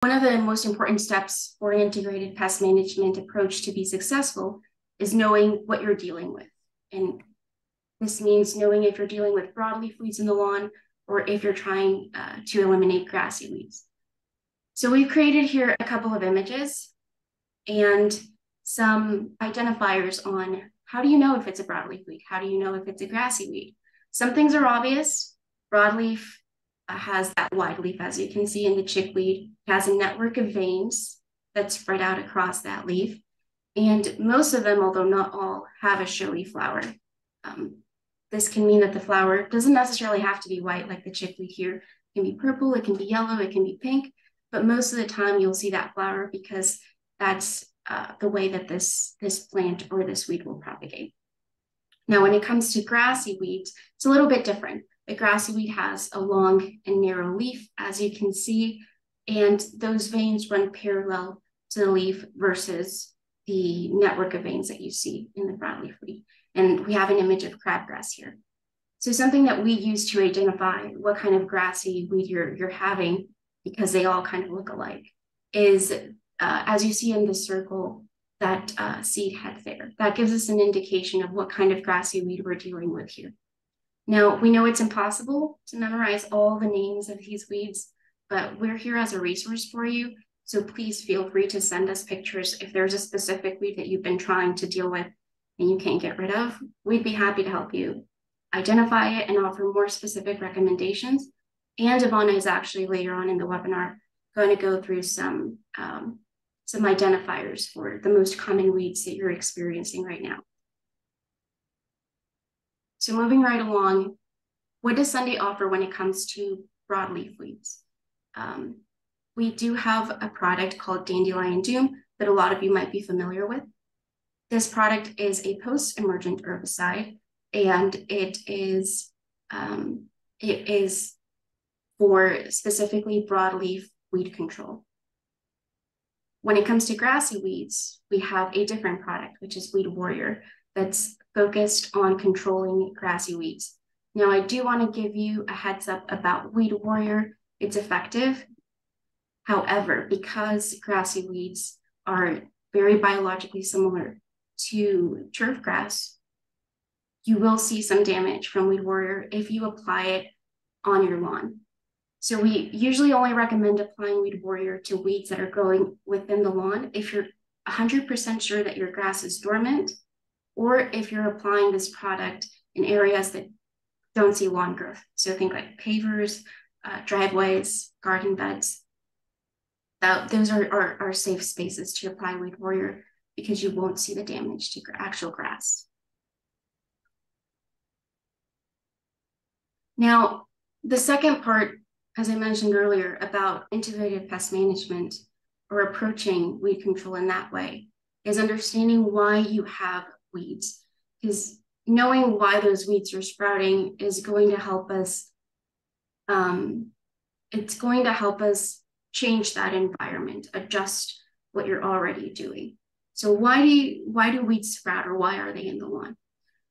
One of the most important steps for an integrated pest management approach to be successful is knowing what you're dealing with. And this means knowing if you're dealing with broadleaf weeds in the lawn or if you're trying uh, to eliminate grassy weeds. So we've created here a couple of images and some identifiers on how do you know if it's a broadleaf weed? How do you know if it's a grassy weed? Some things are obvious. Broadleaf has that wide leaf, as you can see in the chickweed, it has a network of veins that spread out across that leaf. And most of them, although not all, have a showy flower. Um, this can mean that the flower doesn't necessarily have to be white like the chickweed here. It can be purple, it can be yellow, it can be pink, but most of the time you'll see that flower because that's uh, the way that this, this plant or this weed will propagate. Now, when it comes to grassy weeds, it's a little bit different. The grassy weed has a long and narrow leaf, as you can see, and those veins run parallel to the leaf versus the network of veins that you see in the broadleaf weed. And we have an image of crabgrass here. So something that we use to identify what kind of grassy weed you're, you're having, because they all kind of look alike, is uh, as you see in the circle, that uh, seed head there. That gives us an indication of what kind of grassy weed we're dealing with here. Now, we know it's impossible to memorize all the names of these weeds, but we're here as a resource for you. So please feel free to send us pictures if there's a specific weed that you've been trying to deal with and you can't get rid of, we'd be happy to help you identify it and offer more specific recommendations. And Ivana is actually later on in the webinar going to go through some, um, some identifiers for the most common weeds that you're experiencing right now. So moving right along, what does Sunday offer when it comes to broadleaf weeds? Um, we do have a product called Dandelion Doom that a lot of you might be familiar with. This product is a post-emergent herbicide, and it is um, it is for specifically broadleaf weed control. When it comes to grassy weeds, we have a different product, which is Weed Warrior, that's focused on controlling grassy weeds. Now, I do want to give you a heads up about Weed Warrior. It's effective. However, because grassy weeds are very biologically similar to turf grass, you will see some damage from Weed Warrior if you apply it on your lawn. So we usually only recommend applying Weed Warrior to weeds that are growing within the lawn if you're 100% sure that your grass is dormant, or if you're applying this product in areas that don't see lawn growth. So think like pavers, uh, driveways, garden beds. That, those are, are, are safe spaces to apply Weed Warrior because you won't see the damage to actual grass. Now, the second part, as I mentioned earlier, about integrated pest management or approaching weed control in that way is understanding why you have weeds. Because knowing why those weeds are sprouting is going to help us, um, it's going to help us change that environment, adjust what you're already doing. So why do you, why do weeds sprout or why are they in the lawn?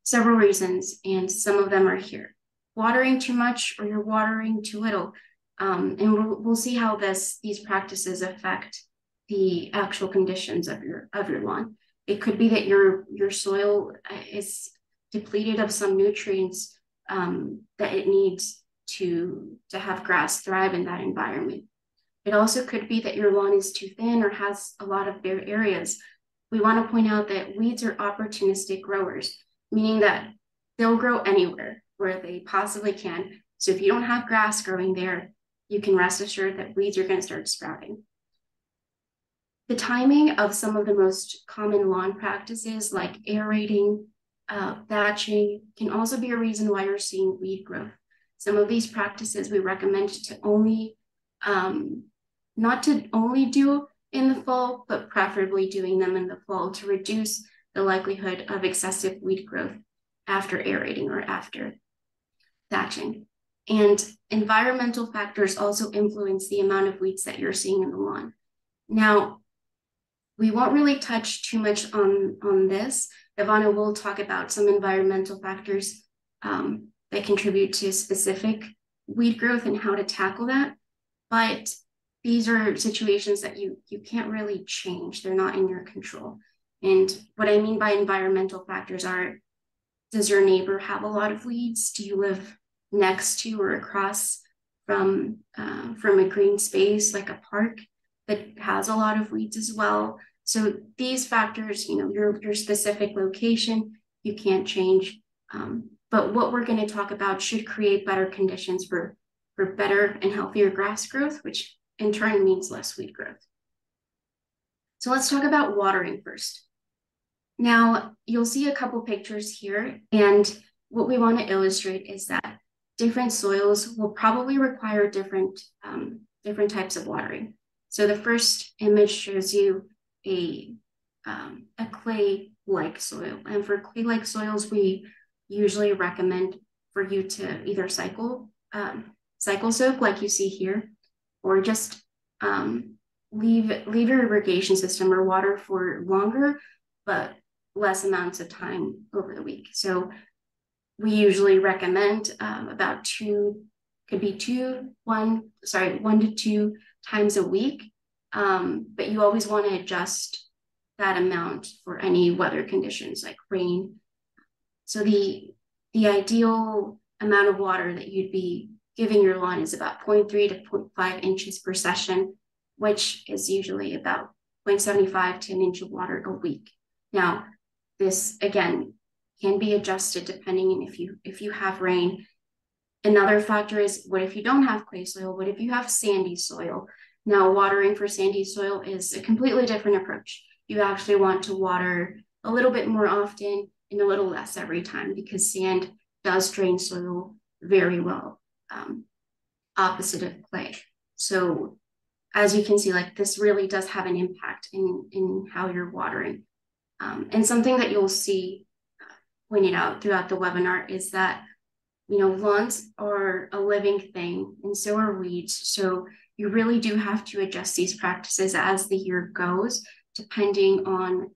Several reasons, and some of them are here. Watering too much or you're watering too little. Um, and we'll, we'll see how this these practices affect the actual conditions of your of your lawn. It could be that your your soil is depleted of some nutrients um, that it needs to to have grass thrive in that environment. It also could be that your lawn is too thin or has a lot of bare areas we want to point out that weeds are opportunistic growers, meaning that they'll grow anywhere where they possibly can. So if you don't have grass growing there, you can rest assured that weeds are going to start sprouting. The timing of some of the most common lawn practices like aerating, uh, thatching can also be a reason why you're seeing weed growth. Some of these practices we recommend to only, um, not to only do in the fall, but preferably doing them in the fall to reduce the likelihood of excessive weed growth after aerating or after thatching. And environmental factors also influence the amount of weeds that you're seeing in the lawn. Now, we won't really touch too much on, on this. Ivana will talk about some environmental factors um, that contribute to specific weed growth and how to tackle that. But these are situations that you you can't really change. They're not in your control. And what I mean by environmental factors are does your neighbor have a lot of weeds? Do you live next to or across from uh, from a green space like a park that has a lot of weeds as well? So these factors, you know, your your specific location, you can't change. Um, but what we're going to talk about should create better conditions for for better and healthier grass growth, which in turn means less weed growth. So let's talk about watering first. Now, you'll see a couple pictures here, and what we want to illustrate is that different soils will probably require different, um, different types of watering. So the first image shows you a, um, a clay-like soil. And for clay-like soils, we usually recommend for you to either cycle, um, cycle soak like you see here, or just um, leave, leave your irrigation system or water for longer, but less amounts of time over the week. So we usually recommend um, about two, could be two, one, sorry, one to two times a week. Um, but you always want to adjust that amount for any weather conditions like rain. So the the ideal amount of water that you'd be giving your lawn is about 0.3 to 0.5 inches per session, which is usually about 0.75 to an inch of water a week. Now, this again can be adjusted depending on if you if you have rain. Another factor is what if you don't have clay soil? What if you have sandy soil? Now, watering for sandy soil is a completely different approach. You actually want to water a little bit more often and a little less every time because sand does drain soil very well, um, opposite of clay. So as you can see, like this really does have an impact in, in how you're watering. Um, and something that you'll see uh, pointed out throughout the webinar is that, you know, lawns are a living thing and so are weeds. So you really do have to adjust these practices as the year goes, depending on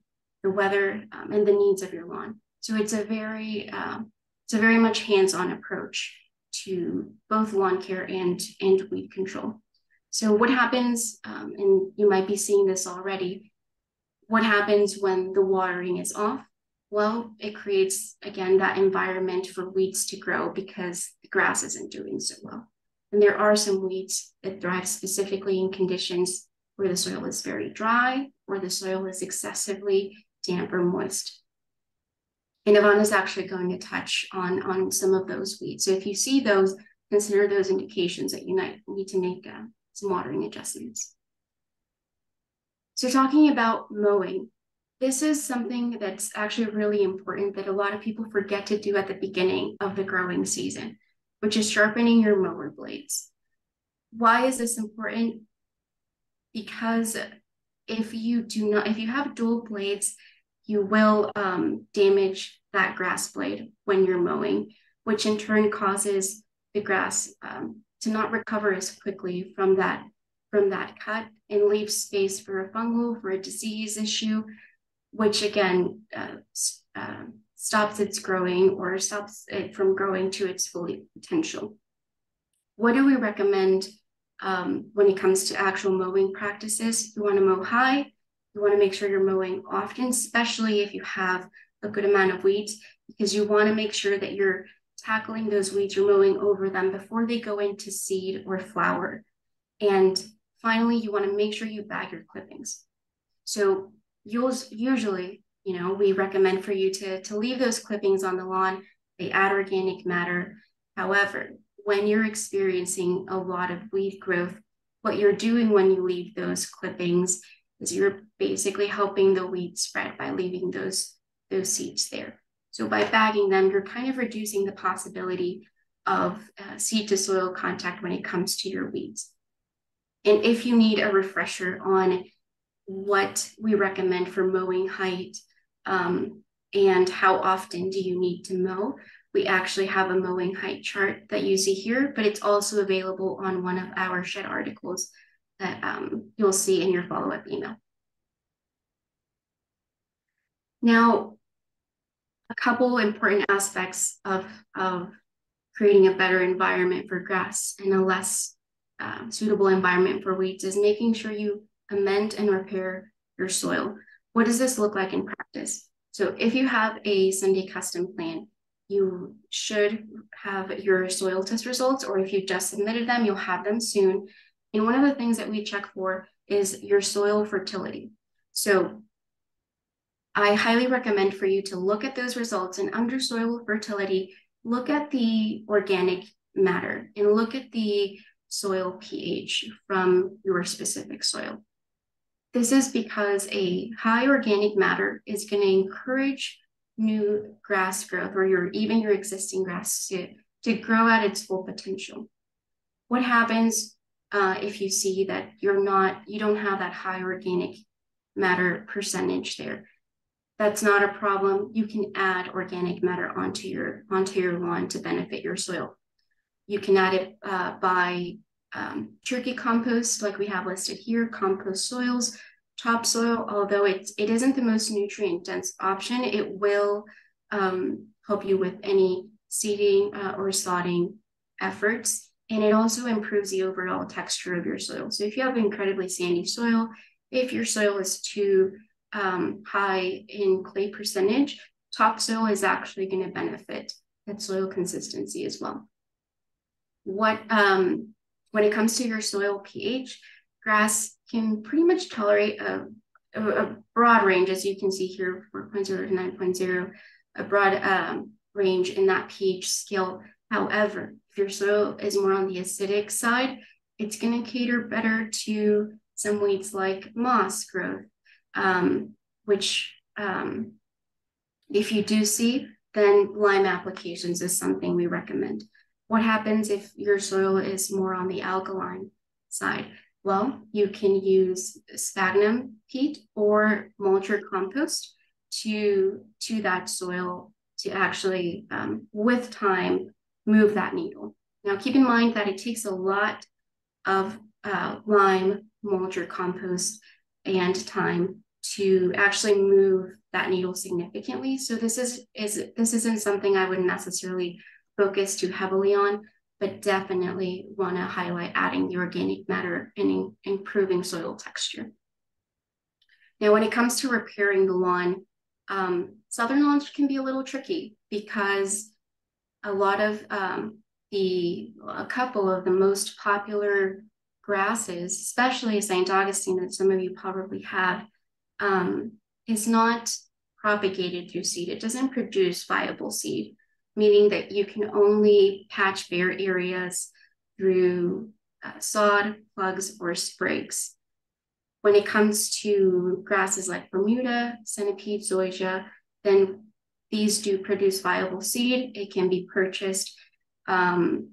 the weather um, and the needs of your lawn. So it's a very, um, it's a very much hands-on approach to both lawn care and, and weed control. So what happens, um, and you might be seeing this already, what happens when the watering is off? Well, it creates, again, that environment for weeds to grow because the grass isn't doing so well. And there are some weeds that thrive specifically in conditions where the soil is very dry or the soil is excessively damp or moist. And is actually going to touch on, on some of those weeds. So if you see those, consider those indications that you might need to make uh, some watering adjustments. So talking about mowing, this is something that's actually really important that a lot of people forget to do at the beginning of the growing season, which is sharpening your mower blades. Why is this important? Because if you do not, if you have dual blades, you will um, damage that grass blade when you're mowing, which in turn causes the grass um, to not recover as quickly from that from that cut and leave space for a fungal, for a disease issue, which again uh, uh, stops its growing or stops it from growing to its full potential. What do we recommend um, when it comes to actual mowing practices? You want to mow high. You want to make sure you're mowing often, especially if you have a good amount of weeds, because you want to make sure that you're tackling those weeds, you're mowing over them before they go into seed or flower. And Finally, you want to make sure you bag your clippings. So you'll usually, you know, we recommend for you to, to leave those clippings on the lawn. They add organic matter. However, when you're experiencing a lot of weed growth, what you're doing when you leave those clippings is you're basically helping the weed spread by leaving those, those seeds there. So by bagging them, you're kind of reducing the possibility of uh, seed to soil contact when it comes to your weeds. And if you need a refresher on what we recommend for mowing height um, and how often do you need to mow, we actually have a mowing height chart that you see here, but it's also available on one of our shed articles that um, you'll see in your follow-up email. Now, a couple important aspects of, of creating a better environment for grass and a less uh, suitable environment for weeds is making sure you amend and repair your soil. What does this look like in practice? So if you have a Sunday custom plan, you should have your soil test results, or if you just submitted them, you'll have them soon. And one of the things that we check for is your soil fertility. So I highly recommend for you to look at those results and under soil fertility, look at the organic matter and look at the soil pH from your specific soil. This is because a high organic matter is going to encourage new grass growth or your even your existing grass to, to grow at its full potential. What happens uh, if you see that you're not, you don't have that high organic matter percentage there? That's not a problem. You can add organic matter onto your onto your lawn to benefit your soil. You can add it uh, by um, turkey compost, like we have listed here, compost soils, topsoil, although it, it isn't the most nutrient dense option, it will um, help you with any seeding uh, or sodding efforts. And it also improves the overall texture of your soil. So if you have incredibly sandy soil, if your soil is too um, high in clay percentage, topsoil is actually going to benefit that soil consistency as well. What um, when it comes to your soil pH, grass can pretty much tolerate a, a, a broad range, as you can see here, 4.0 to 9.0, a broad um, range in that pH scale. However, if your soil is more on the acidic side, it's going to cater better to some weeds like moss growth, um, which um, if you do see, then lime applications is something we recommend. What happens if your soil is more on the alkaline side? Well, you can use sphagnum peat or mulch or compost to, to that soil to actually, um, with time, move that needle. Now, keep in mind that it takes a lot of uh, lime, mulch, or compost and time to actually move that needle significantly. So this is, is this isn't something I would necessarily focus too heavily on, but definitely want to highlight adding the organic matter and in, improving soil texture. Now, when it comes to repairing the lawn, um, southern lawns can be a little tricky because a lot of um, the, a couple of the most popular grasses, especially St. Augustine that some of you probably have, um, is not propagated through seed. It doesn't produce viable seed meaning that you can only patch bare areas through uh, sod, plugs, or sprigs. When it comes to grasses like Bermuda, centipede, zoysia, then these do produce viable seed. It can be purchased um,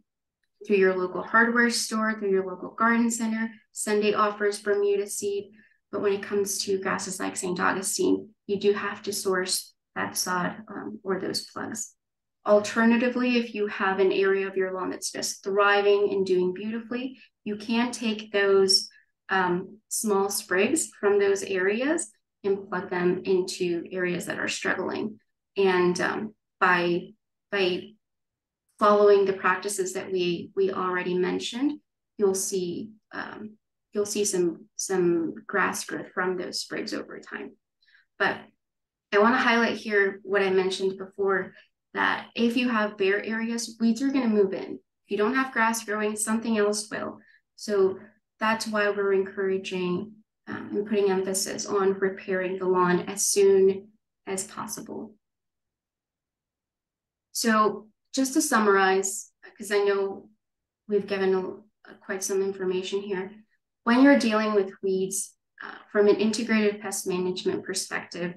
through your local hardware store, through your local garden center. Sunday offers Bermuda seed. But when it comes to grasses like St. Augustine, you do have to source that sod um, or those plugs. Alternatively, if you have an area of your lawn that's just thriving and doing beautifully, you can take those um, small sprigs from those areas and plug them into areas that are struggling. And um, by by following the practices that we we already mentioned, you'll see um, you'll see some some grass growth from those sprigs over time. But I want to highlight here what I mentioned before that if you have bare areas, weeds are going to move in. If you don't have grass growing, something else will. So that's why we're encouraging um, and putting emphasis on repairing the lawn as soon as possible. So just to summarize, because I know we've given a, a, quite some information here, when you're dealing with weeds uh, from an integrated pest management perspective,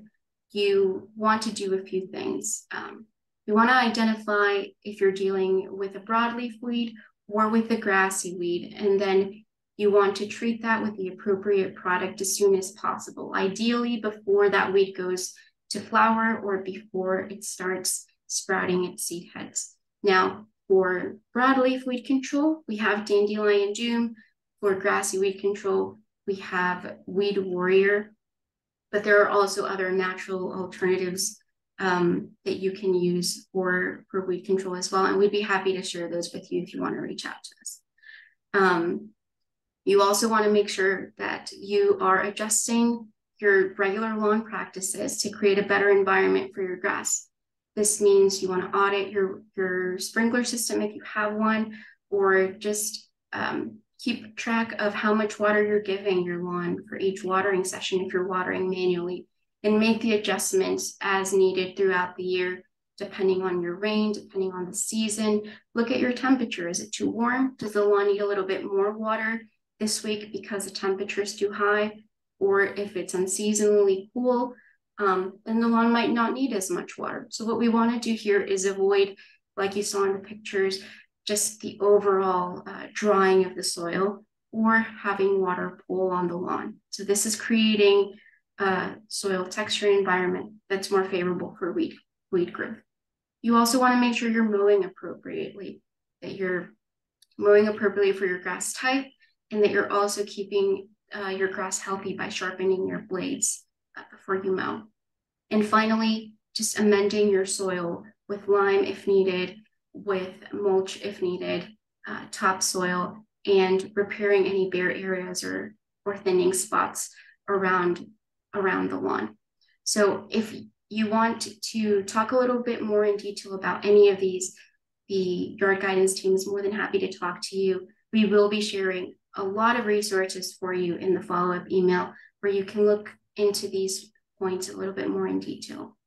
you want to do a few things. Um, you want to identify if you're dealing with a broadleaf weed or with a grassy weed, and then you want to treat that with the appropriate product as soon as possible, ideally before that weed goes to flower or before it starts sprouting its seed heads. Now, for broadleaf weed control, we have Dandelion Doom. For grassy weed control, we have Weed Warrior, but there are also other natural alternatives um, that you can use for, for weed control as well. And we'd be happy to share those with you if you want to reach out to us. Um, You also want to make sure that you are adjusting your regular lawn practices to create a better environment for your grass. This means you want to audit your, your sprinkler system if you have one, or just um, keep track of how much water you're giving your lawn for each watering session if you're watering manually, and make the adjustments as needed throughout the year, depending on your rain, depending on the season. Look at your temperature. Is it too warm? Does the lawn need a little bit more water this week because the temperature is too high? Or if it's unseasonably cool, um, then the lawn might not need as much water. So what we want to do here is avoid, like you saw in the pictures, just the overall uh, drying of the soil or having water pool on the lawn. So this is creating a soil texture environment that's more favorable for weed, weed growth. You also want to make sure you're mowing appropriately, that you're mowing appropriately for your grass type, and that you're also keeping uh, your grass healthy by sharpening your blades before you mow. And finally, just amending your soil with lime if needed, with mulch if needed, uh, topsoil, and repairing any bare areas or, or thinning spots around, around the lawn. So if you want to talk a little bit more in detail about any of these, the yard guidance team is more than happy to talk to you. We will be sharing a lot of resources for you in the follow-up email where you can look into these points a little bit more in detail.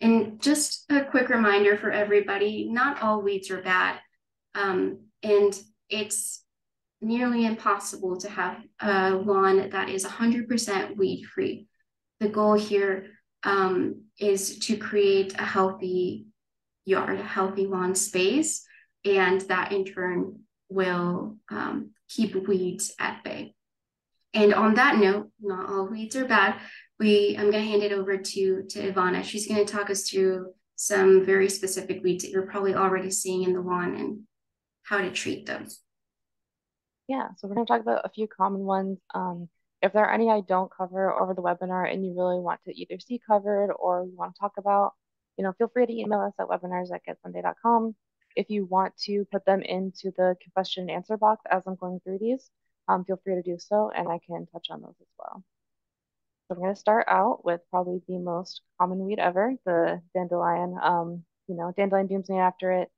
And just a quick reminder for everybody, not all weeds are bad. Um, and it's nearly impossible to have a lawn that is 100% weed free. The goal here um, is to create a healthy yard, a healthy lawn space, and that in turn will um, keep weeds at bay. And on that note, not all weeds are bad. We, I'm going to hand it over to, to Ivana. She's going to talk us through some very specific weeds that you're probably already seeing in the lawn and how to treat them. Yeah, so we're going to talk about a few common ones. Um, if there are any I don't cover over the webinar and you really want to either see covered or you want to talk about, you know, feel free to email us at webinars at getsunday.com. If you want to put them into the question and answer box as I'm going through these, um, feel free to do so, and I can touch on those as well. So I'm going to start out with probably the most common weed ever, the dandelion. Um, you know, dandelion doom's named after it.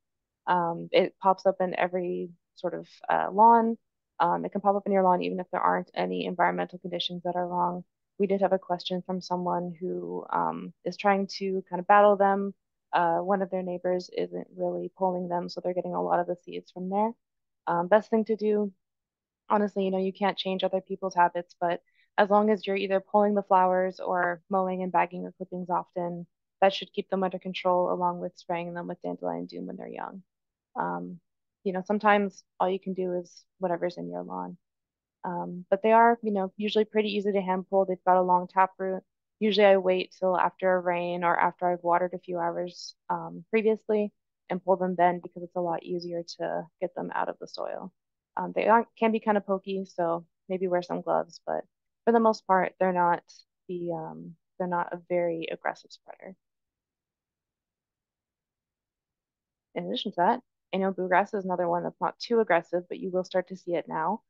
Um, it pops up in every sort of uh, lawn. Um, it can pop up in your lawn even if there aren't any environmental conditions that are wrong. We did have a question from someone who um, is trying to kind of battle them. Uh, one of their neighbors isn't really pulling them, so they're getting a lot of the seeds from there. Um, best thing to do honestly, you know, you can't change other people's habits, but as long as you're either pulling the flowers or mowing and bagging your clippings often, that should keep them under control along with spraying them with dandelion doom when they're young. Um, you know, sometimes all you can do is whatever's in your lawn. Um, but they are, you know, usually pretty easy to hand pull. They've got a long tap root. Usually I wait till after a rain or after I've watered a few hours um, previously and pull them then because it's a lot easier to get them out of the soil. Um, they can be kind of pokey, so maybe wear some gloves, but for the most part, they're not the um, they're not a very aggressive spreader. In addition to that, I know bluegrass is another one that's not too aggressive, but you will start to see it now.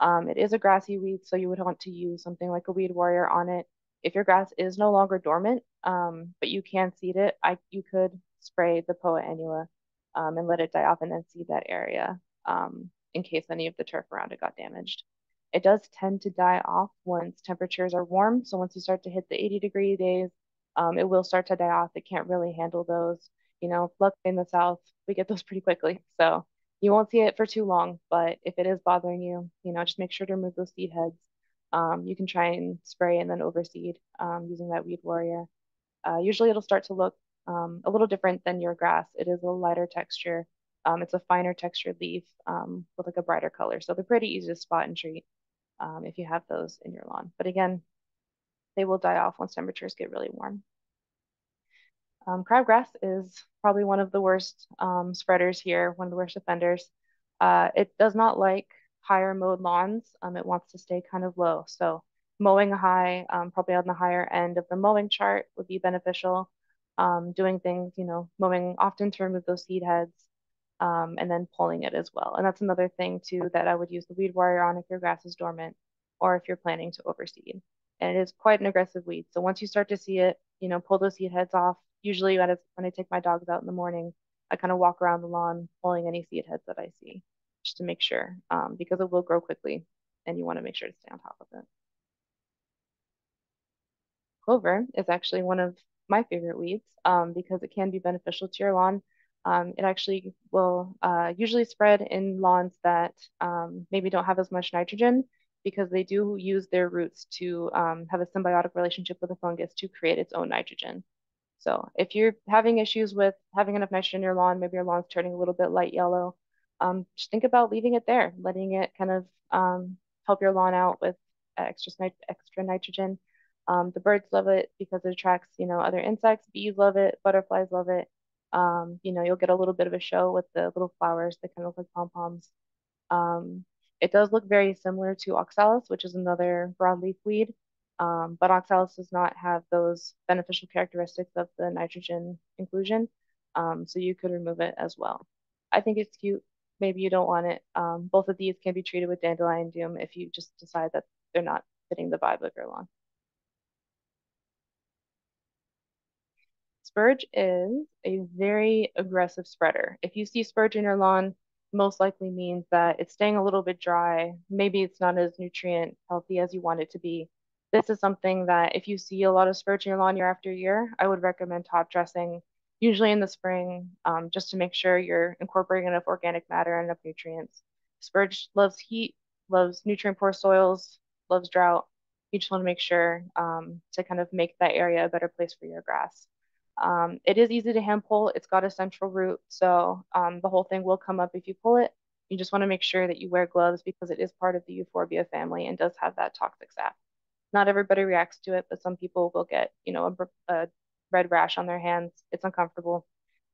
Um, it is a grassy weed, so you would want to use something like a weed warrior on it. If your grass is no longer dormant, um, but you can seed it, I you could spray the Poa annua um, and let it die off and then seed that area. Um, in case any of the turf around it got damaged. It does tend to die off once temperatures are warm. So once you start to hit the 80 degree days, um, it will start to die off. It can't really handle those. You know, luckily in the south, we get those pretty quickly. So you won't see it for too long. But if it is bothering you, you know, just make sure to remove those seed heads. Um, you can try and spray and then overseed um, using that weed warrior. Uh, usually it'll start to look um, a little different than your grass. It is a lighter texture. Um, it's a finer textured leaf um, with like a brighter color. So they're pretty easy to spot and treat um, if you have those in your lawn. But again, they will die off once temperatures get really warm. Um, crabgrass is probably one of the worst um, spreaders here, one of the worst offenders. Uh, it does not like higher mowed lawns. Um, it wants to stay kind of low. So mowing high, probably on the higher end of the mowing chart would be beneficial. doing things, you know, mowing often to remove those seed heads, um, and then pulling it as well. And that's another thing too that I would use the weed warrior on if your grass is dormant or if you're planning to overseed. And it is quite an aggressive weed. So once you start to see it, you know, pull those seed heads off. Usually when, when I take my dogs out in the morning, I kind of walk around the lawn pulling any seed heads that I see just to make sure um, because it will grow quickly and you want to make sure to stay on top of it. Clover is actually one of my favorite weeds um, because it can be beneficial to your lawn. Um, it actually will uh, usually spread in lawns that um, maybe don't have as much nitrogen because they do use their roots to um, have a symbiotic relationship with the fungus to create its own nitrogen. So if you're having issues with having enough nitrogen in your lawn, maybe your lawn's turning a little bit light yellow, um, just think about leaving it there, letting it kind of um, help your lawn out with extra, extra nitrogen. Um, the birds love it because it attracts, you know, other insects. Bees love it. Butterflies love it. Um, you know, you'll get a little bit of a show with the little flowers that kind of look like pom-poms. Um, it does look very similar to oxalis, which is another broadleaf weed, um, but oxalis does not have those beneficial characteristics of the nitrogen inclusion, um, so you could remove it as well. I think it's cute. Maybe you don't want it. Um, both of these can be treated with dandelion doom if you just decide that they're not fitting the vibe of your lawn. Spurge is a very aggressive spreader. If you see spurge in your lawn, most likely means that it's staying a little bit dry. Maybe it's not as nutrient healthy as you want it to be. This is something that if you see a lot of spurge in your lawn year after year, I would recommend top dressing, usually in the spring, um, just to make sure you're incorporating enough organic matter and enough nutrients. Spurge loves heat, loves nutrient poor soils, loves drought. You just want to make sure um, to kind of make that area a better place for your grass. Um, it is easy to hand pull. It's got a central root, so um, the whole thing will come up if you pull it. You just want to make sure that you wear gloves because it is part of the euphorbia family and does have that toxic sap. Not everybody reacts to it, but some people will get, you know, a, a red rash on their hands. It's uncomfortable.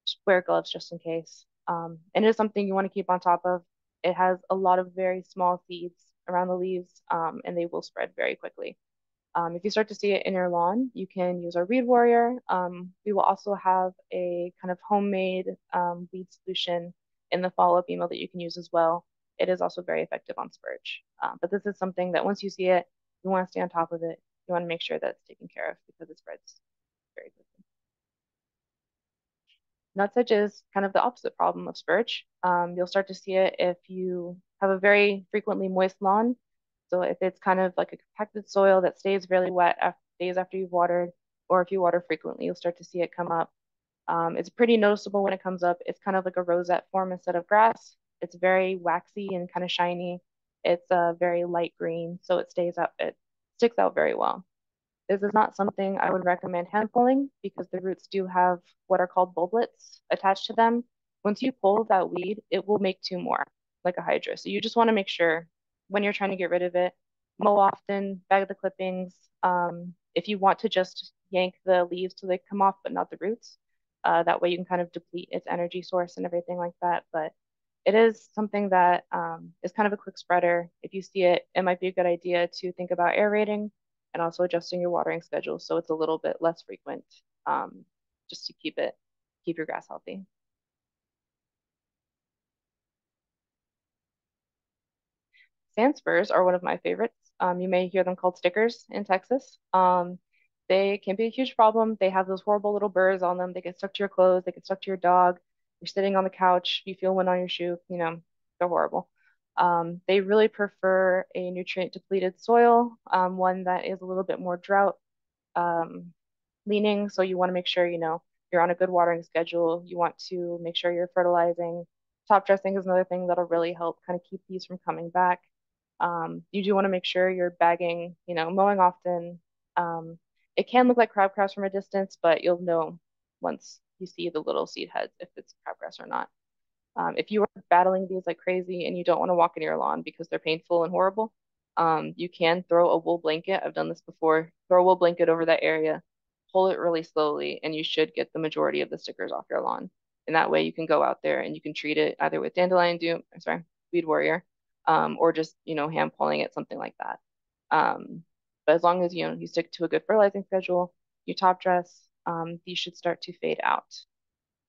Just wear gloves just in case. Um, and it is something you want to keep on top of. It has a lot of very small seeds around the leaves, um, and they will spread very quickly. Um, if you start to see it in your lawn, you can use our Weed Warrior. Um, we will also have a kind of homemade um, weed solution in the follow-up email that you can use as well. It is also very effective on spurge. Um, but this is something that once you see it, you want to stay on top of it. You want to make sure that it's taken care of because it spreads very quickly. Nutsedge is kind of the opposite problem of spurge. Um, you'll start to see it if you have a very frequently moist lawn so if it's kind of like a compacted soil that stays really wet after, days after you've watered, or if you water frequently, you'll start to see it come up. Um, it's pretty noticeable when it comes up. It's kind of like a rosette form instead of grass. It's very waxy and kind of shiny. It's a uh, very light green, so it stays up. It sticks out very well. This is not something I would recommend hand pulling because the roots do have what are called bulblets attached to them. Once you pull that weed, it will make two more, like a hydra. So you just want to make sure when you're trying to get rid of it. Mow often, bag the clippings. Um, if you want to just yank the leaves so they come off, but not the roots, uh, that way you can kind of deplete its energy source and everything like that. But it is something that um, is kind of a quick spreader. If you see it, it might be a good idea to think about aerating and also adjusting your watering schedule so it's a little bit less frequent um, just to keep it, keep your grass healthy. Sand spurs are one of my favorites. Um, you may hear them called stickers in Texas. Um, they can be a huge problem. They have those horrible little burrs on them. They get stuck to your clothes. They get stuck to your dog. You're sitting on the couch. You feel one on your shoe. You know, they're horrible. Um, they really prefer a nutrient depleted soil, um, one that is a little bit more drought um, leaning. So you want to make sure, you know, you're on a good watering schedule. You want to make sure you're fertilizing. Top dressing is another thing that'll really help kind of keep these from coming back. Um, you do want to make sure you're bagging, you know, mowing often. Um, it can look like crabgrass from a distance, but you'll know once you see the little seed heads if it's crabgrass or not. Um, if you are battling these like crazy and you don't want to walk in your lawn because they're painful and horrible, um, you can throw a wool blanket. I've done this before. Throw a wool blanket over that area, pull it really slowly, and you should get the majority of the stickers off your lawn. And that way you can go out there and you can treat it either with dandelion doom, I'm sorry, weed warrior, um, or just, you know, hand pulling it, something like that. Um, but as long as, you know, you stick to a good fertilizing schedule, you top dress, um, these should start to fade out.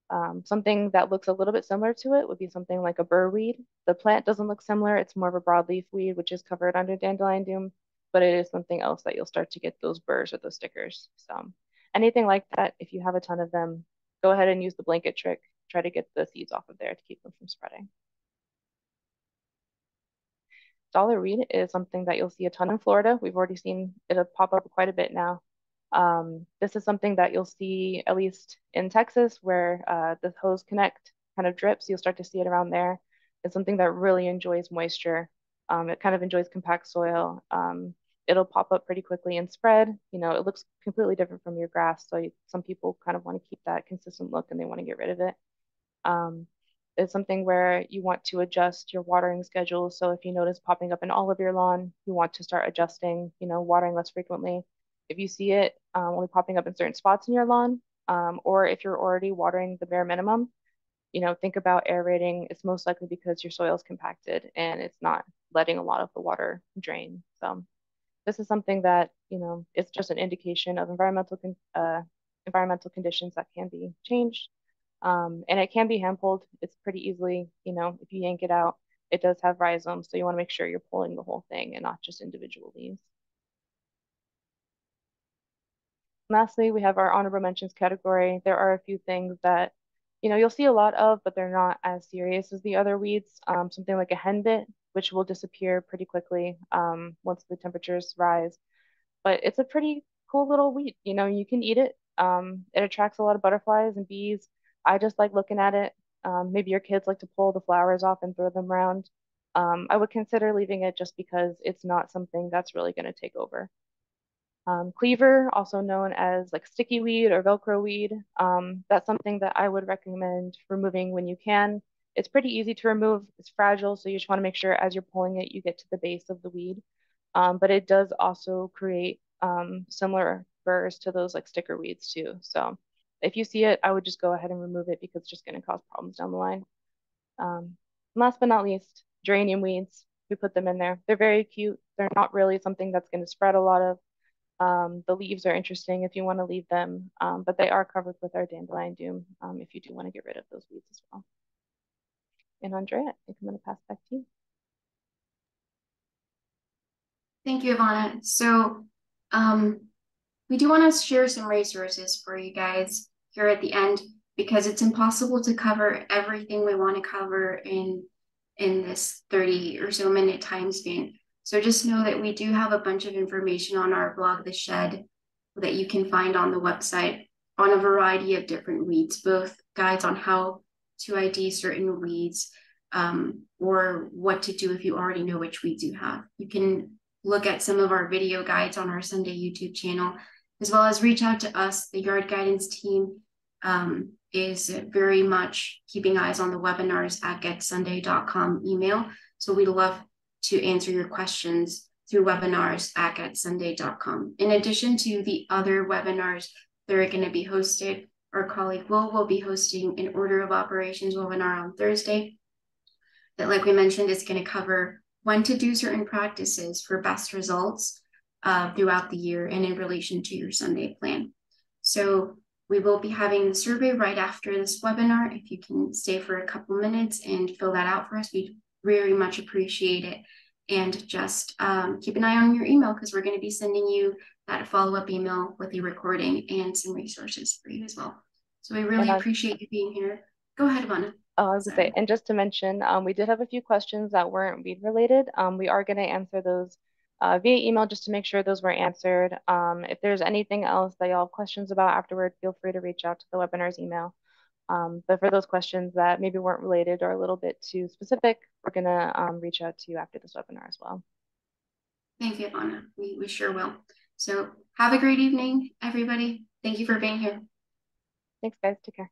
Um, something that looks a little bit similar to it would be something like a burrweed. The plant doesn't look similar. It's more of a broadleaf weed, which is covered under dandelion doom, but it is something else that you'll start to get those burrs or those stickers. So anything like that, if you have a ton of them, go ahead and use the blanket trick. Try to get the seeds off of there to keep them from spreading. Dollar weed is something that you'll see a ton in Florida. We've already seen it pop up quite a bit now. Um, this is something that you'll see at least in Texas where uh, the hose connect kind of drips. You'll start to see it around there. It's something that really enjoys moisture. Um, it kind of enjoys compact soil. Um, it'll pop up pretty quickly and spread. You know, it looks completely different from your grass. So you, some people kind of want to keep that consistent look and they want to get rid of it. Um, it's something where you want to adjust your watering schedule. So if you notice popping up in all of your lawn, you want to start adjusting, you know, watering less frequently if you see it um, only popping up in certain spots in your lawn, um, or if you're already watering the bare minimum, you know, think about aerating. It's most likely because your soil is compacted and it's not letting a lot of the water drain. So this is something that, you know, it's just an indication of environmental, uh, environmental conditions that can be changed. Um, and it can be hand pulled. It's pretty easily, you know, if you yank it out, it does have rhizomes. So you want to make sure you're pulling the whole thing and not just individual leaves. Lastly, we have our honorable mentions category. There are a few things that, you know, you'll see a lot of, but they're not as serious as the other weeds. Um, something like a henbit, which will disappear pretty quickly um, once the temperatures rise. But it's a pretty cool little weed. You know, you can eat it. Um, it attracts a lot of butterflies and bees. I just like looking at it. Um, maybe your kids like to pull the flowers off and throw them around. Um, I would consider leaving it just because it's not something that's really going to take over. Um, cleaver, also known as like sticky weed or Velcro weed, um, that's something that I would recommend removing when you can. It's pretty easy to remove. It's fragile, so you just want to make sure as you're pulling it, you get to the base of the weed. Um, but it does also create um, similar burrs to those like sticker weeds too. So if you see it, I would just go ahead and remove it because it's just going to cause problems down the line. Um, last but not least, geranium weeds. We put them in there. They're very cute. They're not really something that's going to spread a lot of. Um, the leaves are interesting if you want to leave them, um, but they are covered with our dandelion doom um, if you do want to get rid of those weeds as well. And Andrea, I think I'm going to pass back to you. Thank you, Ivana. So um, we do want to share some resources for you guys here at the end because it's impossible to cover everything we want to cover in in this 30 or so minute time span. So just know that we do have a bunch of information on our blog, The Shed, that you can find on the website on a variety of different weeds, both guides on how to ID certain weeds um, or what to do if you already know which weeds you have. You can look at some of our video guides on our Sunday YouTube channel, as well as reach out to us. The Yard Guidance team um, is very much keeping eyes on the webinars at getsunday.com email. So we'd love to answer your questions through webinars at getsunday.com. In addition to the other webinars that are going to be hosted, our colleague Will will be hosting an order of operations webinar on Thursday that, like we mentioned, is going to cover when to do certain practices for best results uh, throughout the year and in relation to your Sunday plan. So we will be having the survey right after this webinar. If you can stay for a couple minutes and fill that out for us, we'd very much appreciate it. And just um, keep an eye on your email because we're going to be sending you that follow up email with the recording and some resources for you as well. So we really appreciate you being here. Go ahead, Ivana. Oh, I was say, and just to mention, um, we did have a few questions that weren't weed related. Um, we are going to answer those uh, via email just to make sure those were answered. Um, if there's anything else that y'all have questions about afterward, feel free to reach out to the webinar's email. Um, but for those questions that maybe weren't related or a little bit too specific, we're going to um, reach out to you after this webinar as well. Thank you, Anna. We, we sure will. So have a great evening, everybody. Thank you for being here. Thanks, guys. Take care.